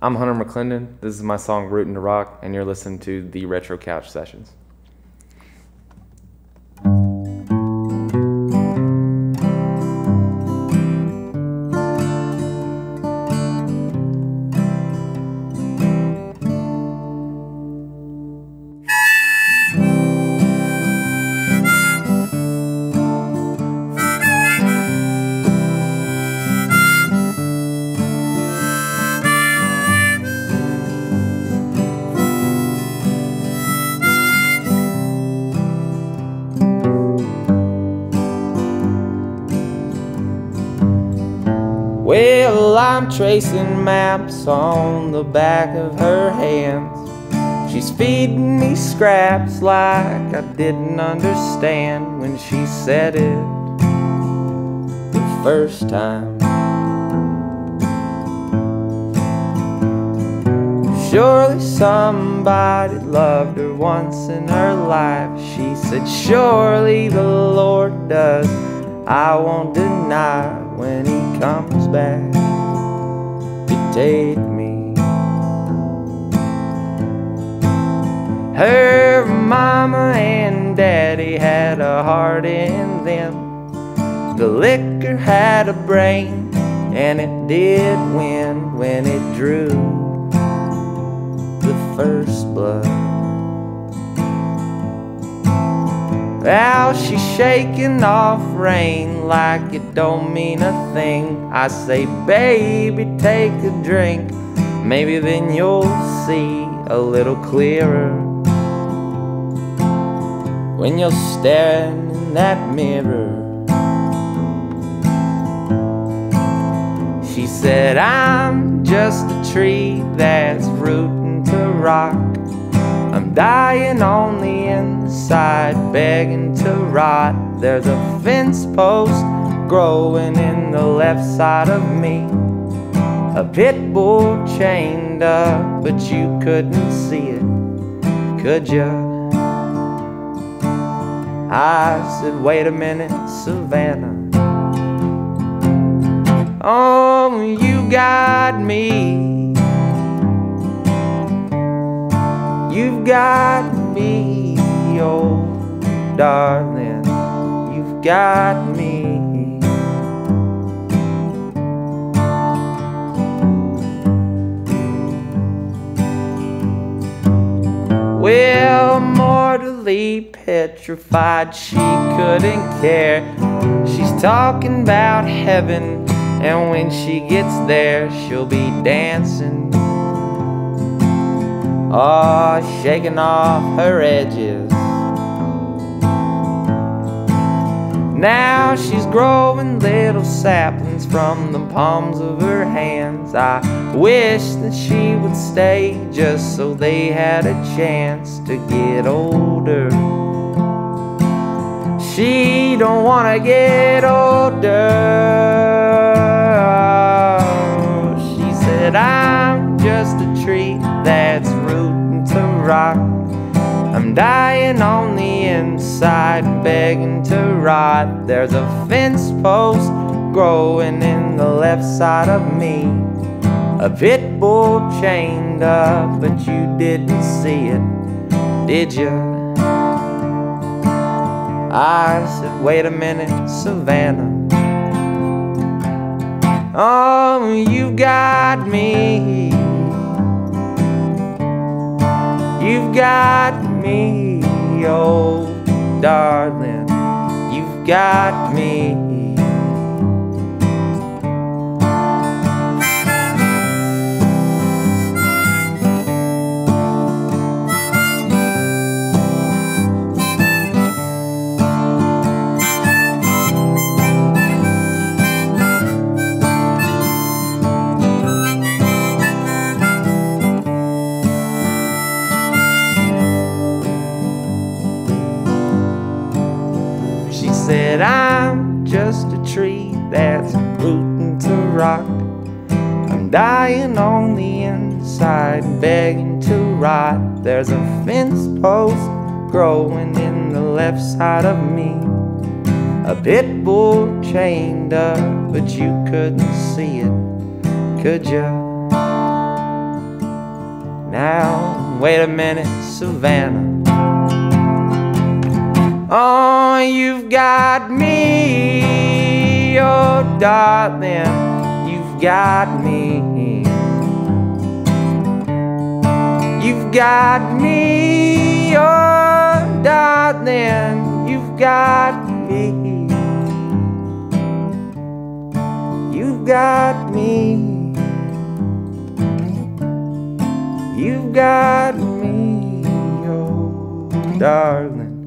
I'm Hunter McClendon. This is my song Rootin' to Rock, and you're listening to the Retro Couch Sessions. Well, I'm tracing maps on the back of her hands. She's feeding me scraps like I didn't understand when she said it the first time. Surely somebody loved her once in her life. She said, Surely the Lord does. I won't deny when he comes back to take me. Her mama and daddy had a heart in them. The liquor had a brain, and it did win when it drew the first blood. Now she's shaking off rain like it don't mean a thing. I say, baby, take a drink. Maybe then you'll see a little clearer. When you're staring in that mirror. She said, I'm just a tree that's rooting to rock. Dying on the inside, begging to rot. There's a fence post growing in the left side of me. A pit bull chained up, but you couldn't see it, could ya? I said, wait a minute, Savannah. Oh, you got me. Got me, oh darling. You've got me. Well, mortally petrified, she couldn't care. She's talking about heaven, and when she gets there, she'll be dancing. Oh, shaking off her edges. Now she's growing little saplings from the palms of her hands. I wish that she would stay just so they had a chance to get older. She don't wanna get older. She said, I'm just a tree to rock. I'm dying on the inside, begging to rot. There's a fence post growing in the left side of me. A pit bull chained up, but you didn't see it, did you? I said, wait a minute, Savannah. Oh, you got me. Got me, oh darling. You've got me. Said, I'm just a tree that's rooting to rock. I'm dying on the inside, begging to rot. There's a fence post growing in the left side of me. A pit bull chained up, but you couldn't see it, could ya? now. Wait a minute, Savannah. Oh, you've got me, oh darling, you've got me. You've got me, oh darling, you've got me. You've got me. You've got me, oh darling.